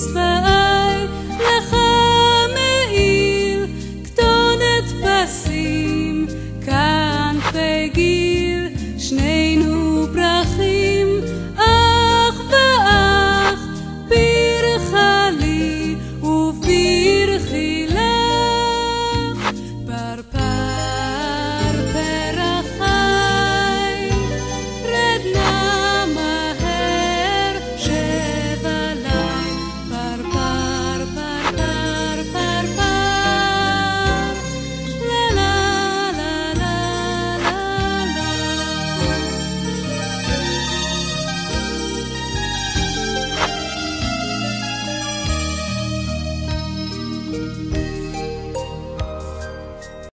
Seguir.